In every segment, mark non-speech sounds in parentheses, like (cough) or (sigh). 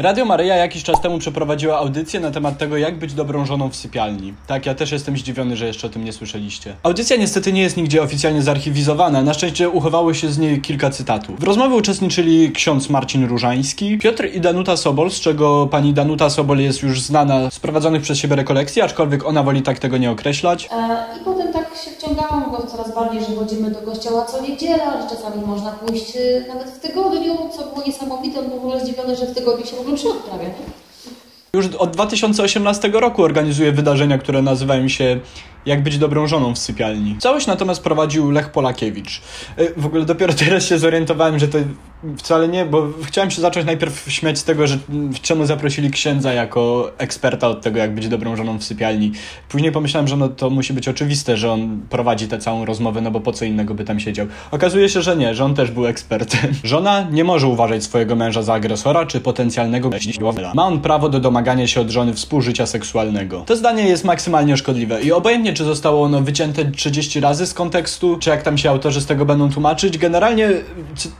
Radio Maryja jakiś czas temu przeprowadziła audycję na temat tego, jak być dobrą żoną w sypialni. Tak, ja też jestem zdziwiony, że jeszcze o tym nie słyszeliście. Audycja niestety nie jest nigdzie oficjalnie zarchiwizowana, na szczęście uchowało się z niej kilka cytatów. W rozmowie uczestniczyli ksiądz Marcin Różański, Piotr i Danuta Sobol, z czego pani Danuta Sobol jest już znana z prowadzonych przez siebie rekolekcji, aczkolwiek ona woli tak tego nie określać. E, I potem tak się wciągałam go coraz bardziej, że chodzimy do kościoła co niedziela, że czasami można pójść e, nawet w tygodniu, co było niesamowite, był w ogóle zdziwiony, że w tygodniu się ogóle odprawia. Już od 2018 roku organizuje wydarzenia, które nazywają się Jak być dobrą żoną w sypialni. Całość natomiast prowadził Lech Polakiewicz. Y, W ogóle dopiero (laughs) teraz się zorientowałem, że to wcale nie, bo chciałem się zacząć najpierw śmiać z tego, że mm, czemu zaprosili księdza jako eksperta od tego, jak być dobrą żoną w sypialni. Później pomyślałem, że no to musi być oczywiste, że on prowadzi tę całą rozmowę, no bo po co innego by tam siedział. Okazuje się, że nie, że on też był ekspertem. (laughs) Żona nie może uważać swojego męża za agresora czy potencjalnego siłowela. Ma on prawo do domagania się od żony współżycia seksualnego. To zdanie jest maksymalnie szkodliwe i obojętnie, czy zostało ono wycięte 30 razy z kontekstu, czy jak tam się autorzy z tego będą tłumaczyć, generalnie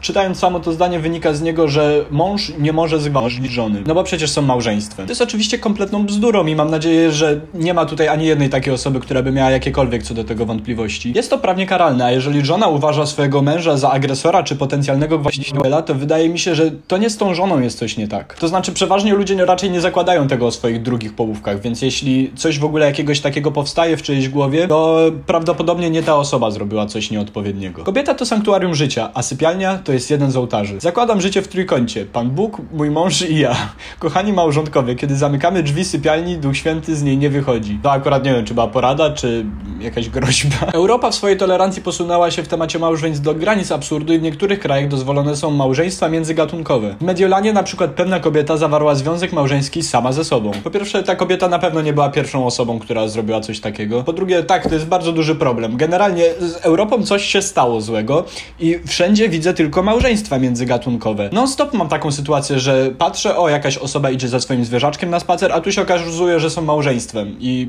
czytając samo to zdanie wynika z niego, że mąż nie może zgwałcić żony, no bo przecież są małżeństwem. To jest oczywiście kompletną bzdurą i mam nadzieję, że nie ma tutaj ani jednej takiej osoby, która by miała jakiekolwiek co do tego wątpliwości. Jest to prawnie karalne, a jeżeli żona uważa swojego męża za agresora czy potencjalnego gwałciciela, to wydaje mi się, że to nie z tą żoną jest coś nie tak. To znaczy przeważnie ludzie raczej nie zakładają tego o swoich drugich połówkach, więc jeśli coś w ogóle jakiegoś takiego powstaje w czyjejś głowie, to prawdopodobnie nie ta osoba zrobiła coś nieodpowiedniego. Kobieta to sanktuarium życia, a sypialnia to jest jeden z ołtarzy. Zakładam życie w trójkącie. Pan Bóg, mój mąż i ja. (laughs) Kochani małżonkowie, kiedy zamykamy drzwi sypialni, Duch Święty z niej nie wychodzi. To akurat nie wiem, czy była porada, czy jakaś groźba. (laughs) Europa w swojej tolerancji posunęła się w temacie małżeństw do granic absurdu i w niektórych krajach dozwolone są małżeństwa międzygatunkowe. W Mediolanie na przykład pewna kobieta zawarła związek małżeński sama ze sobą. Po pierwsze, ta kobieta na pewno nie była pierwszą osobą, która zrobiła coś takiego. Po drugie, tak, to jest bardzo duży problem. Generalnie z Europą coś się stało złego i wszędzie widzę tylko małżeństwa międzygatunkowe. Non stop mam taką sytuację, że patrzę, o jakaś osoba idzie ze swoim zwierzaczkiem na spacer, a tu się okazuje, że są małżeństwem i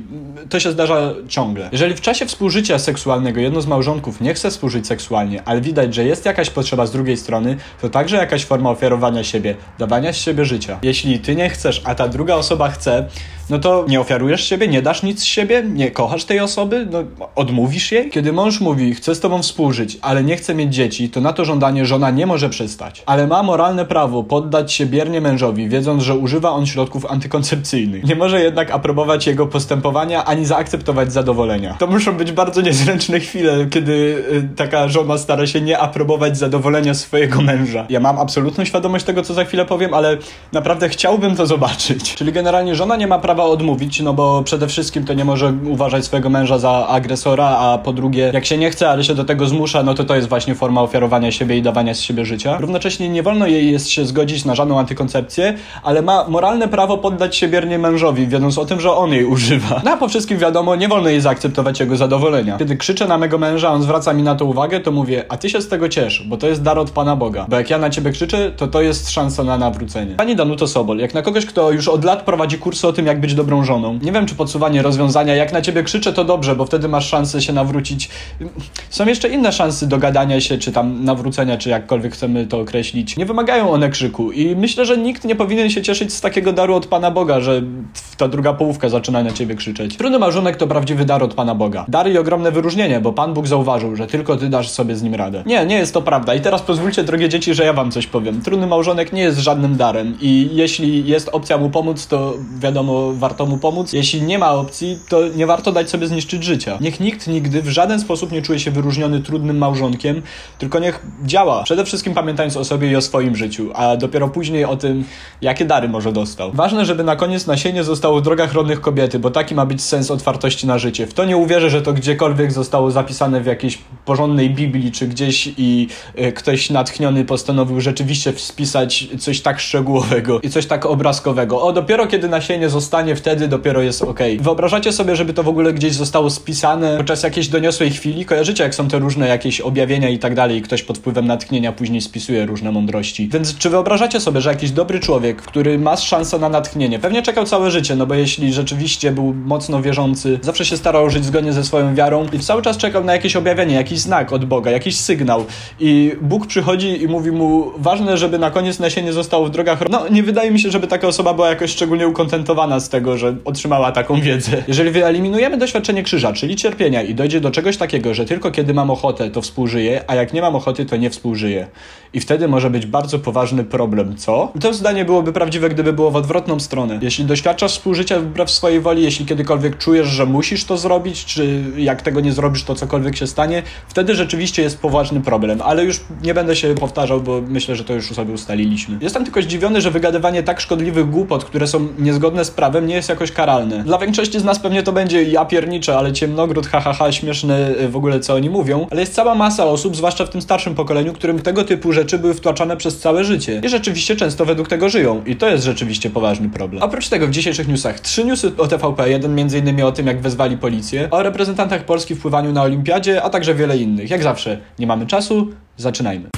to się zdarza ciągle. Jeżeli w czasie współżycia seksualnego jedno z małżonków nie chce współżyć seksualnie, ale widać, że jest jakaś potrzeba z drugiej strony, to także jakaś forma ofiarowania siebie, dawania z siebie życia. Jeśli ty nie chcesz, a ta druga osoba chce, no to nie ofiarujesz siebie, nie dasz nic z siebie, nie kochasz tej osoby, no odmówisz jej. Kiedy mąż mówi, chce z tobą współżyć, ale nie chce mieć dzieci, to na to żądanie żona nie może przystać. Ale ma moralne prawo poddać się biernie mężowi, wiedząc, że używa on środków antykoncepcyjnych. Nie może jednak aprobować jego postępowania, ani zaakceptować zadowolenia. To muszą być bardzo niezręczne chwile, kiedy y, taka żona stara się nie aprobować zadowolenia swojego męża. Ja mam absolutną świadomość tego, co za chwilę powiem, ale naprawdę chciałbym to zobaczyć. Czyli generalnie żona nie ma prawa odmówić, no bo przede wszystkim to nie może uważać swojego męża za agresora, a po drugie, jak się nie chce, ale się do tego zmusza, no to to jest właśnie forma ofiarowania siebie i dawania z siebie życia. Równocześnie nie wolno jej jest się zgodzić na żadną antykoncepcję, ale ma moralne prawo poddać się biernie mężowi, wiedząc o tym, że on jej używa. No a po wszystkim wiadomo, nie wolno jej zaakceptować jego zadowolenia. Kiedy krzyczę na mego męża, on zwraca mi na to uwagę, to mówię, a ty się z tego ciesz, bo to jest dar od Pana Boga. Bo jak ja na ciebie krzyczę, to to jest szansa na nawrócenie. Pani Danuto Sobol, jak na kogoś, kto już od lat prowadzi kursy o tym, jak być dobrą żoną, nie wiem, czy podsuwanie rozwiązania, jak na ciebie krzyczę, to dobrze, bo wtedy masz szansę się nawrócić. Są jeszcze inne szanse dogadania się, czy tam nawrócenia, czy jakkolwiek chcemy to określić. Nie wymagają one krzyku i myślę, że nikt nie powinien się cieszyć z takiego daru od Pana Boga, że ta druga połówka zaczyna na ciebie krzyczeć. Trudny małżonek to prawdziwy dar od Pana Boga. Dar i ogromne wyróżnienie, bo Pan Bóg zauważył, że tylko ty dasz sobie z nim radę. Nie, nie jest to prawda. I teraz pozwólcie, drogie dzieci, że ja wam coś powiem. Trudny małżonek nie jest żadnym darem i jeśli jest opcja mu pomóc, to wiadomo, warto mu pomóc. Jeśli nie ma opcji, to nie warto dać sobie zniszczyć życia. Niech nikt nigdy w żaden sposób nie czuje się wyróżniony trudnym małżonkiem, tylko niech działa. Przede wszystkim pamiętając o sobie i o swoim życiu, a dopiero później o tym, jakie dary może dostał. Ważne, żeby na koniec nasienie zostało w drogach rodnych kobiety, bo taki ma być sens otwartości na życie. W to nie uwierzę, że to gdziekolwiek zostało zapisane w jakiejś porządnej Biblii, czy gdzieś i y, ktoś natchniony postanowił rzeczywiście spisać coś tak szczegółowego i coś tak obrazkowego. O, dopiero kiedy nasienie zostanie wtedy dopiero jest ok. Wyobrażacie sobie, żeby to w ogóle gdzieś zostało spisane podczas jakiejś doniosłej chwili? Kojarzycie, jak są te różne jakieś objawienia i tak dalej, i ktoś pod wpływem natchnienia później spisuje różne mądrości. Więc czy wyobrażacie sobie, że jakiś dobry człowiek, który ma szansę na natchnienie, pewnie czekał całe życie, no bo jeśli rzeczywiście był mocno wierzący, zawsze się starał żyć zgodnie ze swoją wiarą i cały czas czekał na jakieś objawienie, jakiś znak od Boga, jakiś sygnał. I Bóg przychodzi i mówi mu, ważne, żeby na koniec nasienie zostało w drogach. No, nie wydaje mi się, żeby taka osoba była jakoś szczególnie ukontentowana z tego, że otrzymała taką wiedzę. Jeżeli wyeliminujemy doświadczenie krzyża, czyli cierpienia i dojdzie do czegoś takiego, że tylko kiedy mam ochotę, to współżyję, a jak nie mam ochoty, to nie współżyję. I wtedy może być bardzo poważny problem, co? To zdanie byłoby prawdziwe, gdyby było w odwrotną stronę. Jeśli doświadczasz współżycia wbrew swojej woli, jeśli kiedykolwiek czujesz, że musisz to zrobić, czy jak tego nie zrobisz, to cokolwiek się stanie, wtedy rzeczywiście jest poważny problem. Ale już nie będę się powtarzał, bo myślę, że to już sobie ustaliliśmy. Jestem tylko zdziwiony, że wygadywanie tak szkodliwych głupot, które są niezgodne z prawem, nie jest jakoś karalne. Dla większości z nas pewnie to będzie ja pierniczę, ale ciemnogród, hahaha, ha, ha, śmieszne w ogóle co oni mówią, ale jest cała masa osób, zwłaszcza w tym starszym pokoleniu, którym tego typu rzeczy były wtłaczane przez całe życie. I rzeczywiście często według tego żyją. I to jest rzeczywiście poważny problem. Oprócz tego w dzisiejszych newsach trzy newsy o TVP, jeden innymi o tym, jak wezwali policję, o reprezentantach Polski wpływaniu na olimpiadzie, a także wiele innych. Jak zawsze, nie mamy czasu, zaczynajmy.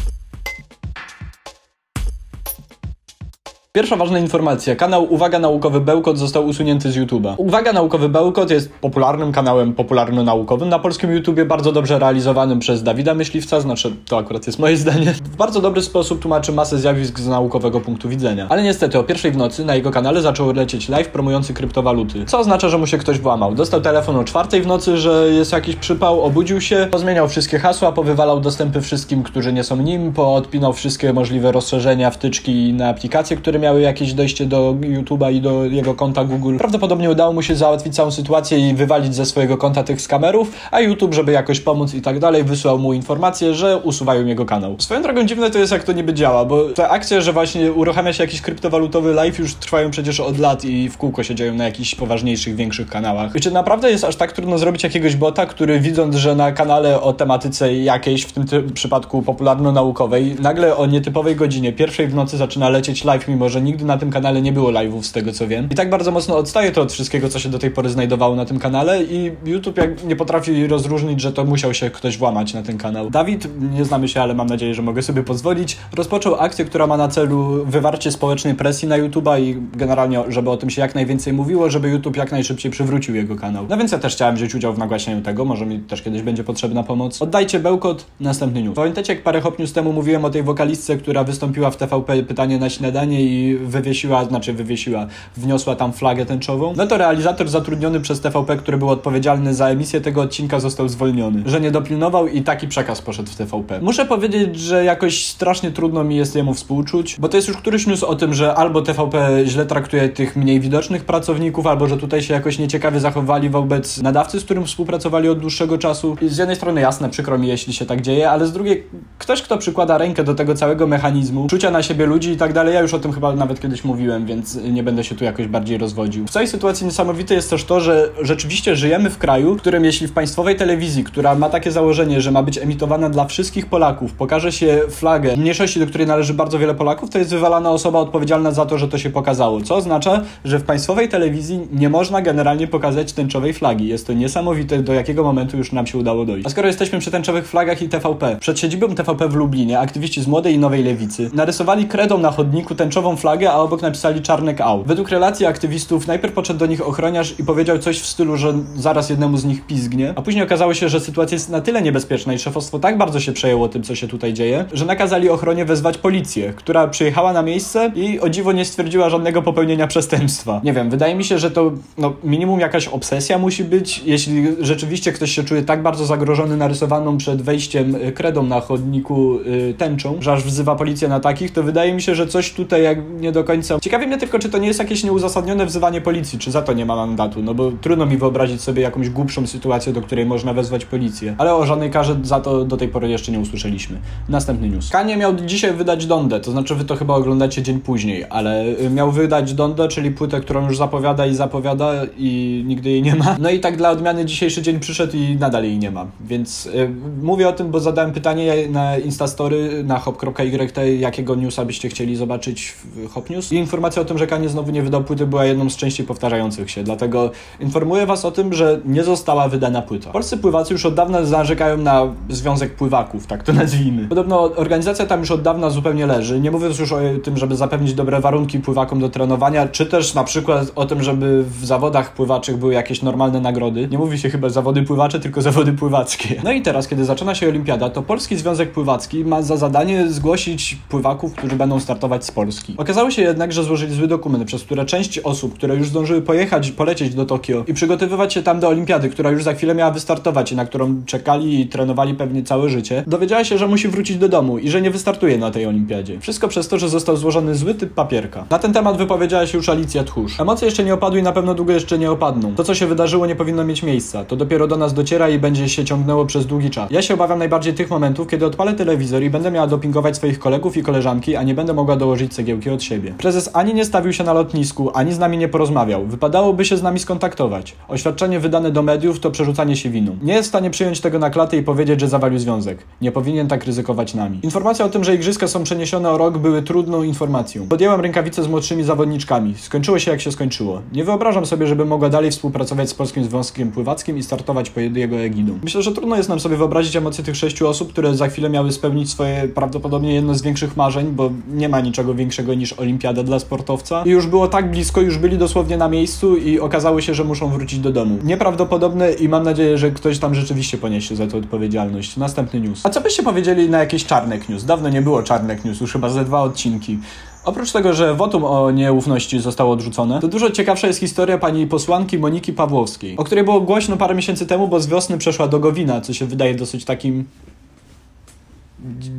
Pierwsza ważna informacja. Kanał Uwaga Naukowy Bełkot został usunięty z YouTube'a. Uwaga Naukowy Bełkot jest popularnym kanałem popularno-naukowym na polskim YouTubie, bardzo dobrze realizowanym przez Dawida Myśliwca, znaczy to akurat jest moje (laughs) zdanie. W bardzo dobry sposób tłumaczy masę zjawisk z naukowego punktu widzenia. Ale niestety o pierwszej w nocy na jego kanale zaczął lecieć live promujący kryptowaluty, co oznacza, że mu się ktoś włamał. Dostał telefon o czwartej w nocy, że jest jakiś przypał, obudził się, pozmieniał wszystkie hasła, powywalał dostępy wszystkim, którzy nie są nim, poodpinał wszystkie możliwe rozszerzenia, wtyczki na aplikacje, które miały jakieś dojście do YouTube'a i do jego konta Google. Prawdopodobnie udało mu się załatwić całą sytuację i wywalić ze swojego konta tych skamerów, a YouTube, żeby jakoś pomóc i tak dalej, wysłał mu informację, że usuwają jego kanał. Swoją drogą dziwne to jest, jak to niby działa, bo te akcje, że właśnie uruchamia się jakiś kryptowalutowy live już trwają przecież od lat i w kółko się dzieją na jakichś poważniejszych, większych kanałach. I czy naprawdę jest aż tak trudno zrobić jakiegoś bota, który widząc, że na kanale o tematyce jakiejś, w tym przypadku popularno-naukowej, nagle o nietypowej godzinie, pierwszej w nocy zaczyna lecieć live, mimo że że nigdy na tym kanale nie było live'ów z tego co wiem. I tak bardzo mocno odstaje to od wszystkiego, co się do tej pory znajdowało na tym kanale i YouTube jak nie potrafi rozróżnić, że to musiał się ktoś włamać na ten kanał. Dawid, nie znamy się, ale mam nadzieję, że mogę sobie pozwolić, rozpoczął akcję, która ma na celu wywarcie społecznej presji na YouTube'a i generalnie, żeby o tym się jak najwięcej mówiło, żeby YouTube jak najszybciej przywrócił jego kanał. No więc ja też chciałem wziąć udział w nagłaśnianiu tego, może mi też kiedyś będzie potrzebna pomoc. Oddajcie bełkot, następny news. Pamiętacie, jak parę hop news temu mówiłem o tej wokalistce, która wystąpiła w TVP Pytanie na śniadanie wywiesiła, znaczy wywiesiła, wniosła tam flagę tęczową, no to realizator zatrudniony przez TVP, który był odpowiedzialny za emisję tego odcinka, został zwolniony. Że nie dopilnował i taki przekaz poszedł w TVP. Muszę powiedzieć, że jakoś strasznie trudno mi jest jemu współczuć, bo to jest już któryś news o tym, że albo TVP źle traktuje tych mniej widocznych pracowników, albo że tutaj się jakoś nieciekawie zachowali wobec nadawcy, z którym współpracowali od dłuższego czasu. I z jednej strony jasne, przykro mi, jeśli się tak dzieje, ale z drugiej ktoś, kto przykłada rękę do tego całego mechanizmu, czucia na siebie ludzi i tak dalej, ja już o tym chyba nawet kiedyś mówiłem, więc nie będę się tu jakoś bardziej rozwodził. W całej sytuacji niesamowite jest też to, że rzeczywiście żyjemy w kraju, w którym jeśli w państwowej telewizji, która ma takie założenie, że ma być emitowana dla wszystkich Polaków, pokaże się flagę mniejszości, do której należy bardzo wiele Polaków, to jest wywalana osoba odpowiedzialna za to, że to się pokazało. Co oznacza, że w państwowej telewizji nie można generalnie pokazać tęczowej flagi. Jest to niesamowite, do jakiego momentu już nam się udało dojść. A skoro jesteśmy przy tęczowych flagach i TVP, przed siedzibą TVP w Lublinie aktywiści z Młodej i Nowej Lewicy narysowali kredą na chodniku tęczową flagę, a obok napisali Czarnek Au. Według relacji aktywistów najpierw podszedł do nich ochroniarz i powiedział coś w stylu, że zaraz jednemu z nich pizgnie, a później okazało się, że sytuacja jest na tyle niebezpieczna i szefostwo tak bardzo się przejęło tym, co się tutaj dzieje, że nakazali ochronie wezwać policję, która przyjechała na miejsce i o dziwo nie stwierdziła żadnego popełnienia przestępstwa. Nie wiem, wydaje mi się, że to no, minimum jakaś obsesja musi być, jeśli rzeczywiście ktoś się czuje tak bardzo zagrożony narysowaną przed wejściem y, kredą na chodniku yy, tęczą, że aż wzywa policję na takich, to wydaje mi się, że coś tutaj jak nie do końca. Ciekawi mnie tylko, czy to nie jest jakieś nieuzasadnione wzywanie policji, czy za to nie ma mandatu, no bo trudno mi wyobrazić sobie jakąś głupszą sytuację, do której można wezwać policję. Ale o żadnej karze za to do tej pory jeszcze nie usłyszeliśmy. Następny news. Kanie miał dzisiaj wydać Dondę, to znaczy wy to chyba oglądacie dzień później, ale y, miał wydać Dondę, czyli płytę, którą już zapowiada i zapowiada i nigdy jej nie ma. No i tak dla odmiany dzisiejszy dzień przyszedł i nadal jej nie ma. Więc y, mówię o tym, bo zadałem pytanie na Instastory na hop.yt, jakiego newsa byście chcieli zobaczyć Hop News. I informacja o tym, że Kanie znowu nie wydał płyty była jedną z częściej powtarzających się, dlatego informuję was o tym, że nie została wydana płyta. Polscy pływacy już od dawna narzekają na Związek Pływaków, tak to (laughs) nazwijmy. Podobno organizacja tam już od dawna zupełnie leży, nie mówiąc już o tym, żeby zapewnić dobre warunki pływakom do trenowania, czy też na przykład o tym, żeby w zawodach pływaczych były jakieś normalne nagrody. Nie mówi się chyba zawody pływacze, tylko zawody pływackie. No i teraz, kiedy zaczyna się olimpiada, to Polski Związek Pływacki ma za zadanie zgłosić pływaków, którzy będą startować z Polski. Okazało się jednak, że złożyli zły dokument, przez które część osób, które już zdążyły pojechać, polecieć do Tokio i przygotowywać się tam do olimpiady, która już za chwilę miała wystartować i na którą czekali i trenowali pewnie całe życie, dowiedziała się, że musi wrócić do domu i że nie wystartuje na tej olimpiadzie. Wszystko przez to, że został złożony zły typ papierka. Na ten temat wypowiedziała się już Alicja Tchórz. Emocje jeszcze nie opadły i na pewno długo jeszcze nie opadną. To, co się wydarzyło, nie powinno mieć miejsca. To dopiero do nas dociera i będzie się ciągnęło przez długi czas. Ja się obawiam najbardziej tych momentów, kiedy odpalę telewizor i będę miała dopingować swoich kolegów i koleżanki, a nie będę mogła dołożyć cegiełki od siebie. Prezes ani nie stawił się na lotnisku, ani z nami nie porozmawiał. Wypadałoby się z nami skontaktować. Oświadczenie wydane do mediów to przerzucanie się winą. Nie jest w stanie przyjąć tego na klatę i powiedzieć, że zawalił związek. Nie powinien tak ryzykować nami. Informacja o tym, że igrzyska są przeniesione o rok, były trudną informacją. Podjęłam rękawice z młodszymi zawodniczkami. Skończyło się jak się skończyło. Nie wyobrażam sobie, żeby mogła dalej współpracować z Polskim Związkiem Pływackim i startować pod jego egidą. Myślę, że trudno jest nam sobie wyobrazić emocje tych sześciu osób, które za chwilę miały spełnić swoje prawdopodobnie jedno z większych marzeń, bo nie ma niczego większego niż olimpiada dla sportowca. I już było tak blisko, już byli dosłownie na miejscu i okazało się, że muszą wrócić do domu. Nieprawdopodobne i mam nadzieję, że ktoś tam rzeczywiście poniesie za to odpowiedzialność. Następny news. A co byście powiedzieli na jakieś czarnek news? Dawno nie było czarnek news, już chyba ze dwa odcinki. Oprócz tego, że wotum o nieufności zostało odrzucone, to dużo ciekawsza jest historia pani posłanki Moniki Pawłowskiej, o której było głośno parę miesięcy temu, bo z wiosny przeszła do Gowina, co się wydaje dosyć takim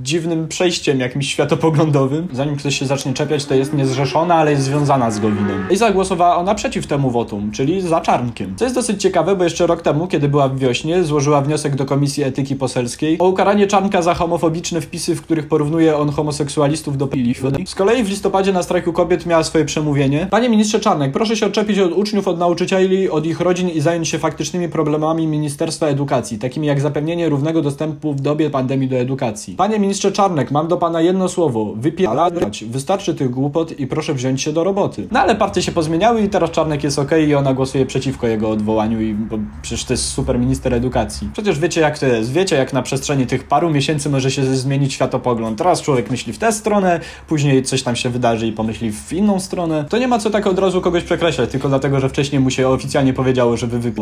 dziwnym przejściem jakimś światopoglądowym. Zanim ktoś się zacznie czepiać, to jest niezrzeszona, ale jest związana z Gowinem. I zagłosowała ona przeciw temu wotum, czyli za Czarnkiem. Co jest dosyć ciekawe, bo jeszcze rok temu, kiedy była w wiośnie, złożyła wniosek do Komisji Etyki Poselskiej o ukaranie Czarnka za homofobiczne wpisy, w których porównuje on homoseksualistów do pili. Z kolei w listopadzie na strajku kobiet miała swoje przemówienie. Panie ministrze Czarnek, proszę się odczepić od uczniów, od nauczycieli, od ich rodzin i zająć się faktycznymi problemami Ministerstwa Edukacji, takimi jak zapewnienie równego dostępu w dobie pandemii do edukacji. Panie ministrze Czarnek, mam do pana jedno słowo. Wypierać. Wystarczy tych głupot i proszę wziąć się do roboty. No ale partie się pozmieniały i teraz Czarnek jest ok i ona głosuje przeciwko jego odwołaniu i bo przecież to jest super minister edukacji. Przecież wiecie jak to jest. Wiecie jak na przestrzeni tych paru miesięcy może się zmienić światopogląd. Teraz człowiek myśli w tę stronę, później coś tam się wydarzy i pomyśli w inną stronę. To nie ma co tak od razu kogoś przekreślać, tylko dlatego, że wcześniej mu się oficjalnie powiedziało, że wy.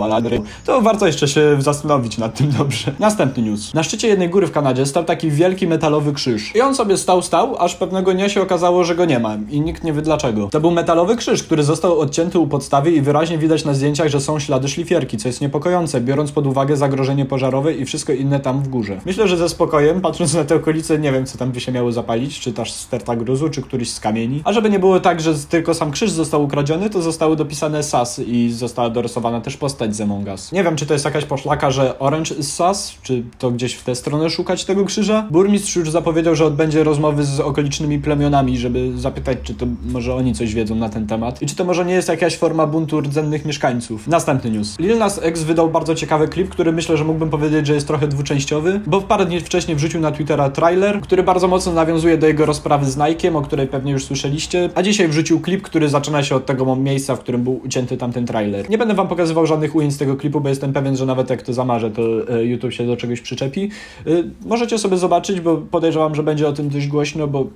To warto jeszcze się zastanowić nad tym dobrze. Następny news. Na szczycie jednej góry w Kanadzie stał taki wielki metalowy krzyż. I on sobie stał, stał, aż pewnego dnia się okazało, że go nie ma i nikt nie wie dlaczego. To był metalowy krzyż, który został odcięty u podstawy i wyraźnie widać na zdjęciach, że są ślady szlifierki, co jest niepokojące, biorąc pod uwagę zagrożenie pożarowe i wszystko inne tam w górze. Myślę, że ze spokojem, patrząc na te okolice, nie wiem, co tam by się miało zapalić, czy też sterta gruzu, czy któryś z kamieni. A żeby nie było tak, że tylko sam krzyż został ukradziony, to zostały dopisane SAS i została dorysowana też postać z Among Us. Nie wiem, czy to jest jakaś poszlaka, że Orange jest SAS, czy to gdzieś w tę stronę szukać tego krzyża. Burmistrz już zapowiedział, że odbędzie rozmowy z okolicznymi plemionami, żeby zapytać, czy to może oni coś wiedzą na ten temat i czy to może nie jest jakaś forma buntu rdzennych mieszkańców. Następny news. Lil Nas X wydał bardzo ciekawy klip, który myślę, że mógłbym powiedzieć, że jest trochę dwuczęściowy, bo parę dni wcześniej wrzucił na Twittera trailer, który bardzo mocno nawiązuje do jego rozprawy z Nike'em, o której pewnie już słyszeliście, a dzisiaj wrzucił klip, który zaczyna się od tego miejsca, w którym był ucięty tamten trailer. Nie będę wam pokazywał żadnych ujęć z tego klipu, bo jestem pewien, że nawet jak to zamarzę, to e, YouTube się do czegoś przyczepi. E, możecie sobie zobaczyć, bo podejrzewam, że będzie o tym dość głośno, bo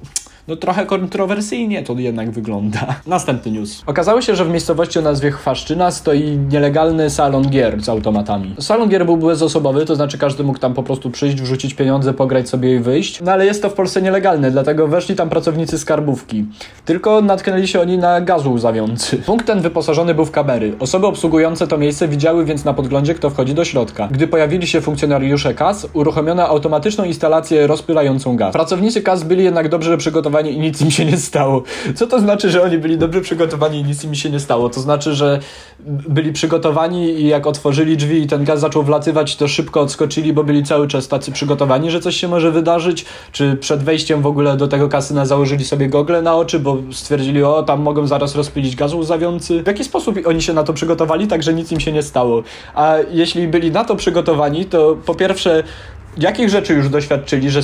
no trochę kontrowersyjnie to jednak wygląda. Następny news. Okazało się, że w miejscowości o nazwie Chwaszczyna stoi nielegalny salon gier z automatami. Salon gier był bezosobowy, to znaczy każdy mógł tam po prostu przyjść, wrzucić pieniądze, pograć sobie i wyjść. No ale jest to w Polsce nielegalne, dlatego weszli tam pracownicy skarbówki. Tylko natknęli się oni na gaz łzawiący. Punkt ten wyposażony był w kamery. Osoby obsługujące to miejsce widziały więc na podglądzie, kto wchodzi do środka. Gdy pojawili się funkcjonariusze KAS, uruchomiono automatyczną instalację rozpylającą gaz. Pracownicy KAS byli jednak dobrze przygotowani przygotowani i nic im się nie stało. Co to znaczy, że oni byli dobrze przygotowani i nic im się nie stało? To znaczy, że byli przygotowani i jak otworzyli drzwi i ten gaz zaczął wlatywać, to szybko odskoczyli, bo byli cały czas tacy przygotowani, że coś się może wydarzyć? Czy przed wejściem w ogóle do tego kasyna założyli sobie gogle na oczy, bo stwierdzili, o, tam mogą zaraz rozpylić gaz łzawiący? W jaki sposób oni się na to przygotowali, tak że nic im się nie stało? A jeśli byli na to przygotowani, to po pierwsze jakich rzeczy już doświadczyli, że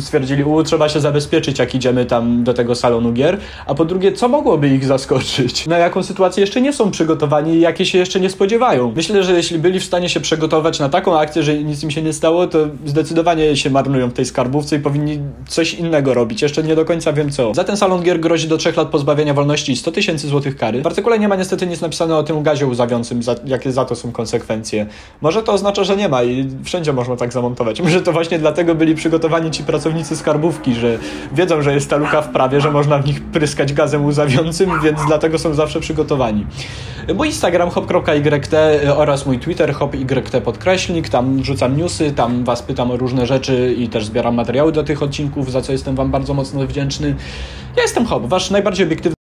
stwierdzili, u, trzeba się zabezpieczyć, jak idziemy tam do tego salonu gier, a po drugie, co mogłoby ich zaskoczyć? Na jaką sytuację jeszcze nie są przygotowani i jakie się jeszcze nie spodziewają? Myślę, że jeśli byli w stanie się przygotować na taką akcję, że nic im się nie stało, to zdecydowanie się marnują w tej skarbówce i powinni coś innego robić. Jeszcze nie do końca wiem co. Za ten salon gier grozi do 3 lat pozbawienia wolności i 100 tysięcy złotych kary. W artykule nie ma niestety nic napisane o tym gazie łzawiącym, za, jakie za to są konsekwencje. Może to oznacza, że nie ma i wszędzie można tak zamontować. Może to właśnie dlatego byli przygotowani ci pracownicy skarbówki, że wiedzą, że jest ta luka w prawie, że można w nich pryskać gazem łzawiącym, więc dlatego są zawsze przygotowani. Mój Instagram hop.yt oraz mój Twitter hopyt podkreślnik, tam rzucam newsy, tam was pytam o różne rzeczy i też zbieram materiały do tych odcinków, za co jestem wam bardzo mocno wdzięczny. Ja jestem Hop, wasz najbardziej obiektywny